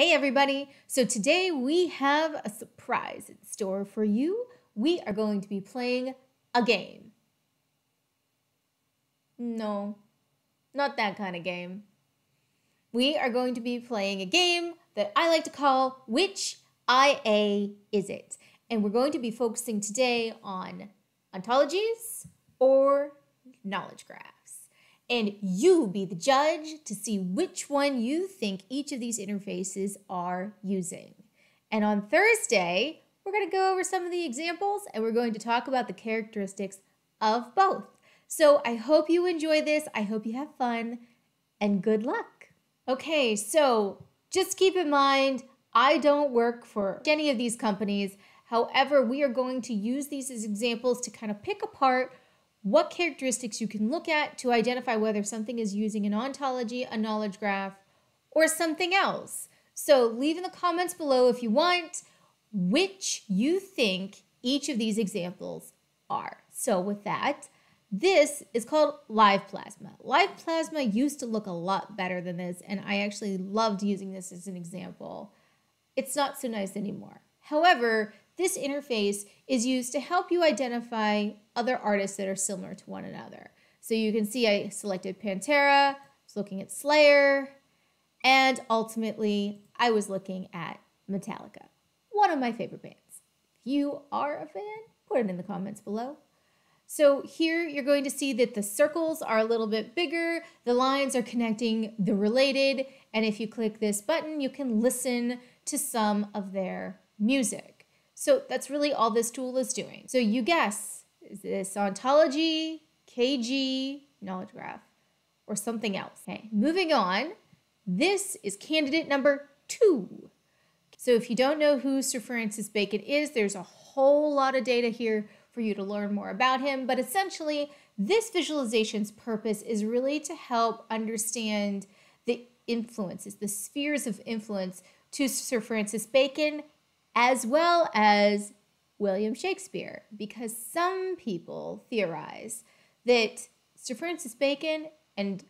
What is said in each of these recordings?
Hey, everybody. So today we have a surprise in store for you. We are going to be playing a game. No, not that kind of game. We are going to be playing a game that I like to call Which IA Is It? And we're going to be focusing today on ontologies or knowledge graphs and you be the judge to see which one you think each of these interfaces are using. And on Thursday, we're going to go over some of the examples and we're going to talk about the characteristics of both. So I hope you enjoy this. I hope you have fun and good luck. Okay, so just keep in mind, I don't work for any of these companies. However, we are going to use these as examples to kind of pick apart what characteristics you can look at to identify whether something is using an ontology, a knowledge graph, or something else. So leave in the comments below if you want which you think each of these examples are. So with that, this is called live plasma. Live plasma used to look a lot better than this, and I actually loved using this as an example. It's not so nice anymore. However, this interface is used to help you identify other artists that are similar to one another. So you can see I selected Pantera, I was looking at Slayer, and ultimately I was looking at Metallica, one of my favorite bands. If you are a fan, put it in the comments below. So here you're going to see that the circles are a little bit bigger, the lines are connecting the related, and if you click this button, you can listen to some of their music. So that's really all this tool is doing. So you guess, is this ontology, KG, knowledge graph, or something else? Okay, moving on. This is candidate number two. So if you don't know who Sir Francis Bacon is, there's a whole lot of data here for you to learn more about him. But essentially, this visualization's purpose is really to help understand the influences, the spheres of influence to Sir Francis Bacon as well as William Shakespeare, because some people theorize that Sir Francis Bacon and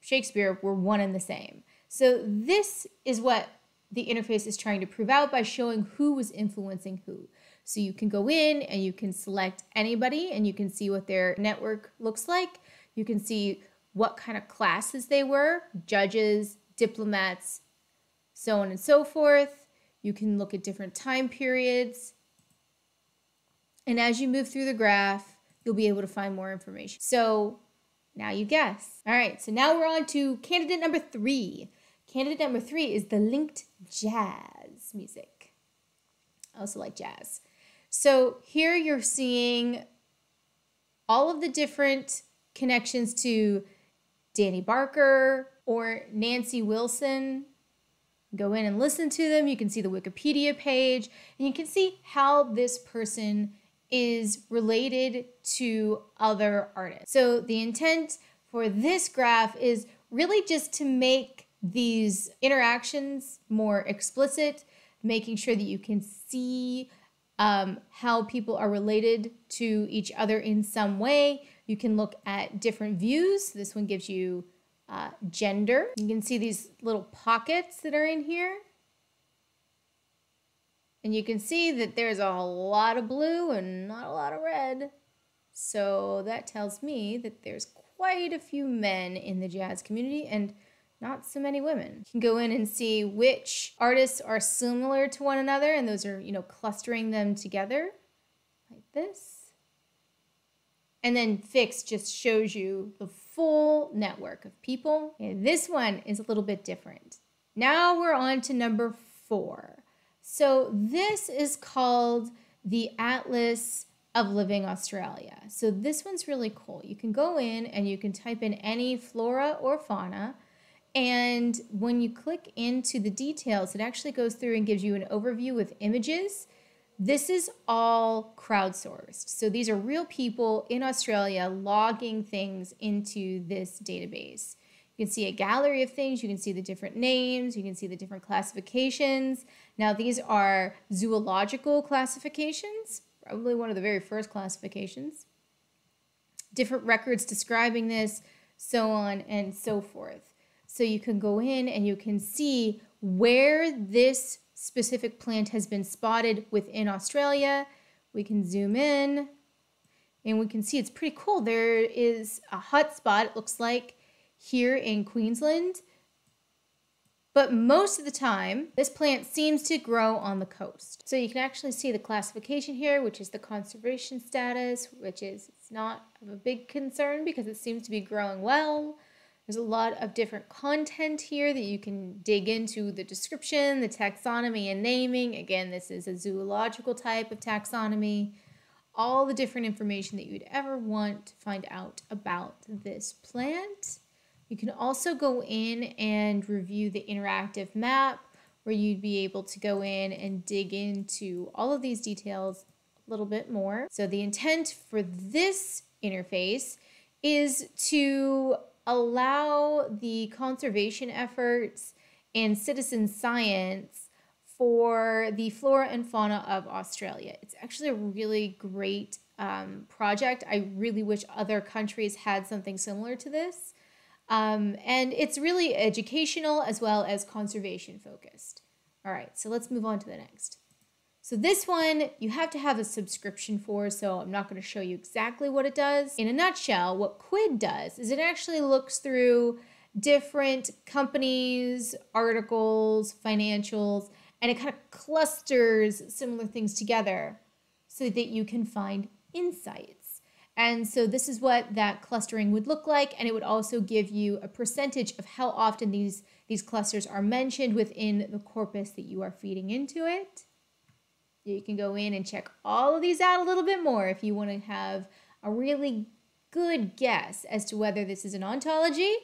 Shakespeare were one and the same. So, this is what the interface is trying to prove out by showing who was influencing who. So, you can go in and you can select anybody and you can see what their network looks like. You can see what kind of classes they were judges, diplomats, so on and so forth. You can look at different time periods. And as you move through the graph, you'll be able to find more information. So now you guess. All right, so now we're on to candidate number three. Candidate number three is the linked jazz music. I also like jazz. So here you're seeing all of the different connections to Danny Barker or Nancy Wilson go in and listen to them. You can see the Wikipedia page, and you can see how this person is related to other artists. So the intent for this graph is really just to make these interactions more explicit, making sure that you can see um, how people are related to each other in some way. You can look at different views. This one gives you uh, gender. You can see these little pockets that are in here. And you can see that there's a lot of blue and not a lot of red. So that tells me that there's quite a few men in the jazz community and not so many women. You can go in and see which artists are similar to one another, and those are, you know, clustering them together like this. And then fix just shows you the full network of people. This one is a little bit different. Now we're on to number four. So this is called the Atlas of Living Australia. So this one's really cool. You can go in and you can type in any flora or fauna. And when you click into the details, it actually goes through and gives you an overview with images this is all crowdsourced. So these are real people in Australia logging things into this database. You can see a gallery of things, you can see the different names, you can see the different classifications. Now, these are zoological classifications, probably one of the very first classifications. Different records describing this, so on and so forth. So you can go in and you can see where this specific plant has been spotted within Australia. We can zoom in and we can see it's pretty cool. There is a hot spot, it looks like, here in Queensland. But most of the time, this plant seems to grow on the coast. So you can actually see the classification here, which is the conservation status, which is it's not of a big concern because it seems to be growing well. There's a lot of different content here that you can dig into the description, the taxonomy and naming. Again, this is a zoological type of taxonomy. All the different information that you'd ever want to find out about this plant. You can also go in and review the interactive map where you'd be able to go in and dig into all of these details a little bit more. So the intent for this interface is to allow the conservation efforts and citizen science for the flora and fauna of Australia. It's actually a really great um, project. I really wish other countries had something similar to this. Um, and it's really educational as well as conservation focused. All right, so let's move on to the next. So this one you have to have a subscription for, so I'm not going to show you exactly what it does. In a nutshell, what Quid does is it actually looks through different companies, articles, financials, and it kind of clusters similar things together so that you can find insights. And so this is what that clustering would look like. And it would also give you a percentage of how often these, these clusters are mentioned within the corpus that you are feeding into it. You can go in and check all of these out a little bit more if you want to have a really good guess as to whether this is an ontology,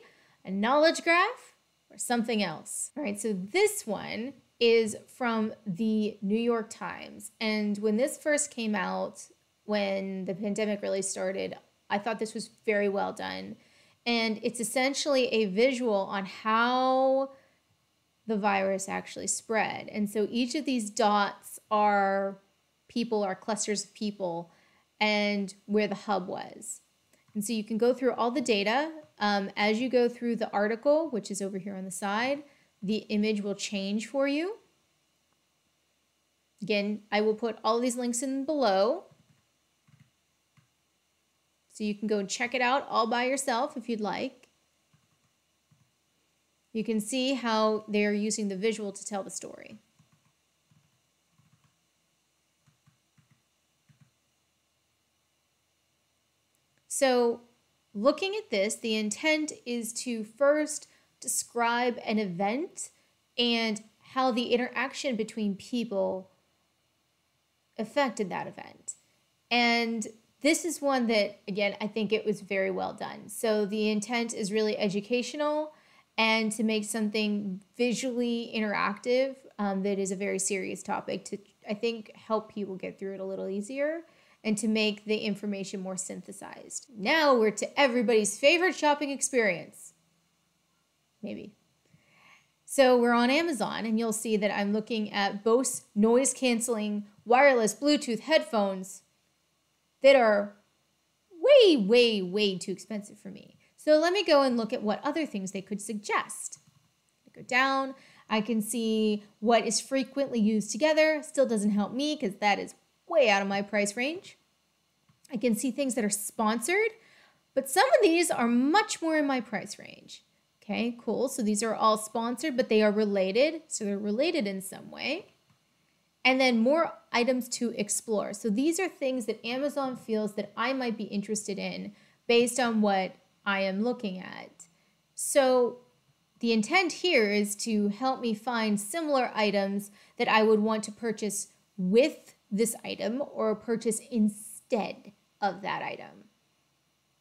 a knowledge graph, or something else. All right, so this one is from the New York Times. And when this first came out, when the pandemic really started, I thought this was very well done. And it's essentially a visual on how the virus actually spread. And so each of these dots are people, are clusters of people, and where the hub was. And so you can go through all the data. Um, as you go through the article, which is over here on the side, the image will change for you. Again, I will put all these links in below. So you can go and check it out all by yourself if you'd like. You can see how they're using the visual to tell the story. So looking at this, the intent is to first describe an event and how the interaction between people affected that event. And this is one that, again, I think it was very well done. So the intent is really educational and to make something visually interactive um, that is a very serious topic to, I think, help people get through it a little easier and to make the information more synthesized. Now we're to everybody's favorite shopping experience. Maybe. So we're on Amazon, and you'll see that I'm looking at Bose noise canceling wireless Bluetooth headphones that are way, way, way too expensive for me. So let me go and look at what other things they could suggest. I go down, I can see what is frequently used together. Still doesn't help me because that is way out of my price range. I can see things that are sponsored, but some of these are much more in my price range. Okay, cool. So these are all sponsored, but they are related. So they're related in some way and then more items to explore. So these are things that Amazon feels that I might be interested in based on what I am looking at. So the intent here is to help me find similar items that I would want to purchase with this item or purchase instead of that item.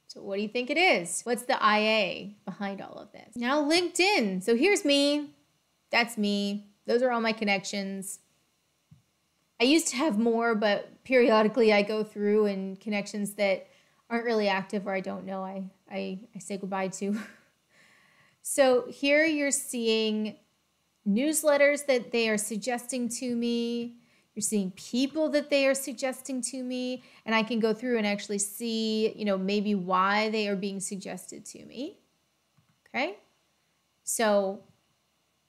So what do you think it is? What's the IA behind all of this? Now LinkedIn. So here's me. That's me. Those are all my connections. I used to have more, but periodically I go through and connections that aren't really active or I don't know, I, I, I say goodbye to. so here you're seeing newsletters that they are suggesting to me. You're seeing people that they are suggesting to me, and I can go through and actually see, you know, maybe why they are being suggested to me. Okay? So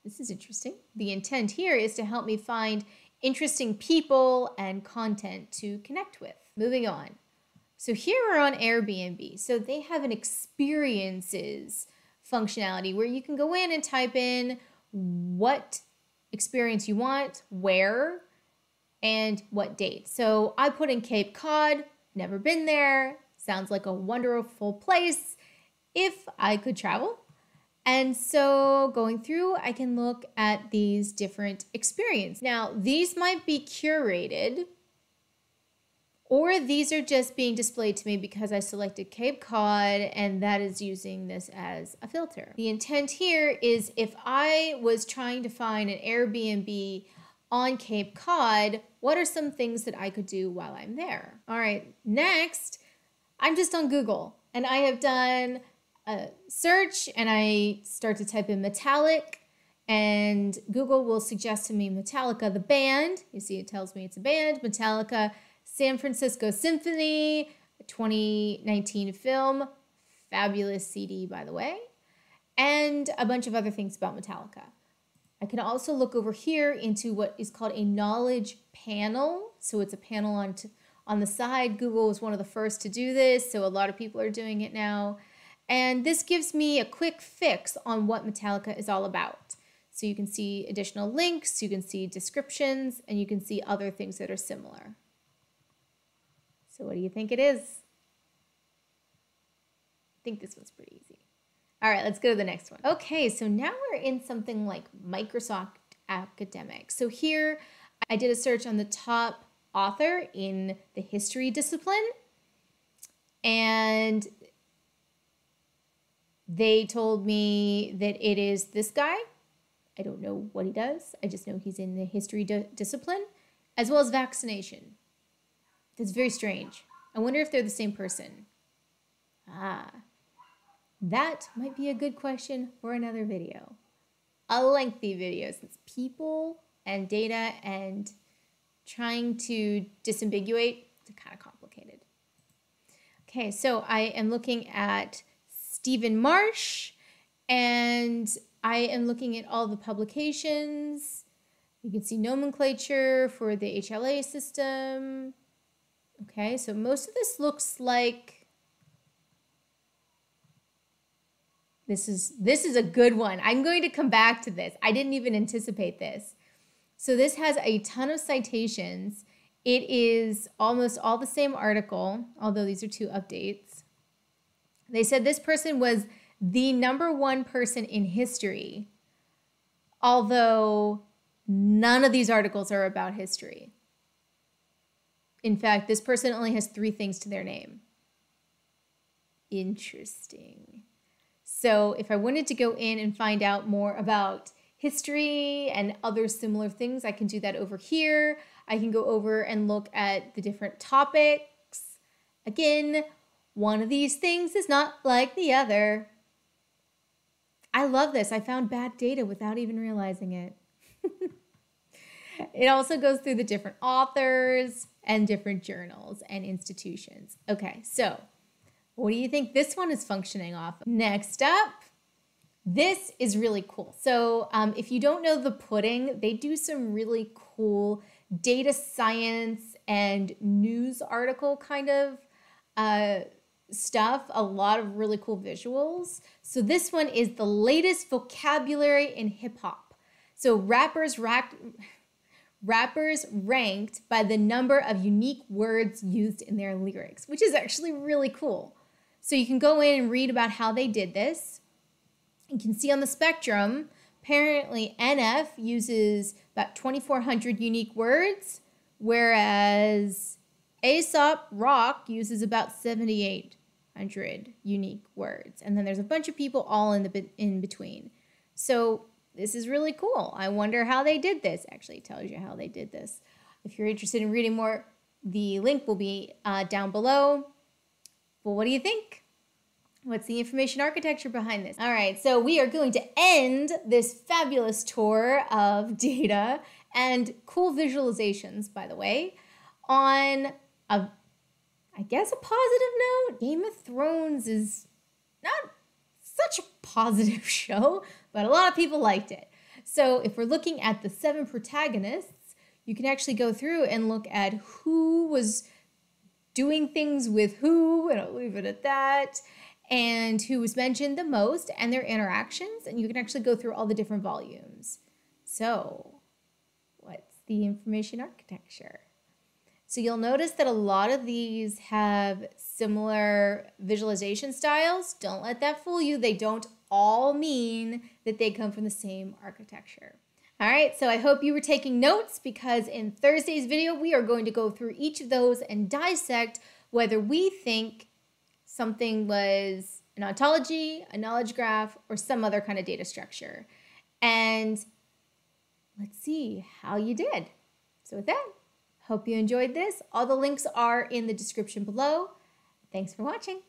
This is interesting. The intent here is to help me find interesting people and content to connect with. Moving on. So here we're on Airbnb. So they have an experiences functionality where you can go in and type in what experience you want, where, and what date. So I put in Cape Cod, never been there, sounds like a wonderful place if I could travel. And so going through, I can look at these different experiences. Now, these might be curated or these are just being displayed to me because I selected Cape Cod and that is using this as a filter. The intent here is if I was trying to find an Airbnb on Cape Cod, what are some things that I could do while I'm there? All right, next, I'm just on Google and I have done a search and I start to type in metallic and Google will suggest to me Metallica, the band. You see, it tells me it's a band, Metallica, San Francisco Symphony, 2019 film, fabulous CD, by the way, and a bunch of other things about Metallica. I can also look over here into what is called a knowledge panel. So it's a panel on, on the side. Google was one of the first to do this, so a lot of people are doing it now. And this gives me a quick fix on what Metallica is all about. So you can see additional links, you can see descriptions, and you can see other things that are similar. So what do you think it is? I think this one's pretty easy. All right, let's go to the next one. Okay, so now we're in something like Microsoft Academic. So here I did a search on the top author in the history discipline, and they told me that it is this guy. I don't know what he does. I just know he's in the history di discipline, as well as vaccination. That's very strange. I wonder if they're the same person. Ah. That might be a good question for another video. A lengthy video since people and data and trying to disambiguate it's kind of complicated. Okay, so I am looking at Steven Marsh and I am looking at all the publications. You can see nomenclature for the HLA system. Okay, so most of this looks like This is this is a good one. I'm going to come back to this. I didn't even anticipate this. So this has a ton of citations. It is almost all the same article, although these are two updates. They said this person was the number one person in history, although none of these articles are about history. In fact, this person only has three things to their name. Interesting. So if I wanted to go in and find out more about history and other similar things, I can do that over here. I can go over and look at the different topics. Again, one of these things is not like the other. I love this. I found bad data without even realizing it. it also goes through the different authors and different journals and institutions. Okay, so what do you think this one is functioning off of? Next up, this is really cool. So um, if you don't know the pudding, they do some really cool data science and news article kind of uh, stuff, a lot of really cool visuals. So this one is the largest vocabulary in hip hop. So rappers racked rappers ranked by the number of unique words used in their lyrics, which is actually really cool. So you can go in and read about how they did this. You can see on the spectrum, apparently NF uses about 2,400 unique words, whereas Aesop Rock uses about 7,800 unique words. And then there's a bunch of people all in the in between. So this is really cool. I wonder how they did this. Actually, tells you how they did this. If you're interested in reading more, the link will be uh, down below. Well, what do you think? What's the information architecture behind this? All right, so we are going to end this fabulous tour of data and cool visualizations, by the way, on a, I guess, a positive note. Game of Thrones is not such a positive show, but a lot of people liked it. So if we're looking at the seven protagonists, you can actually go through and look at who was doing things with who, and I'll leave it at that, and who was mentioned the most and their interactions, and you can actually go through all the different volumes. So, what's the information architecture? So you'll notice that a lot of these have similar visualization styles. Don't let that fool you. They don't all mean that they come from the same architecture. All right, so I hope you were taking notes because in Thursday's video, we are going to go through each of those and dissect whether we think something was an ontology, a knowledge graph, or some other kind of data structure. And let's see how you did. So with that, hope you enjoyed this. All the links are in the description below. Thanks for watching.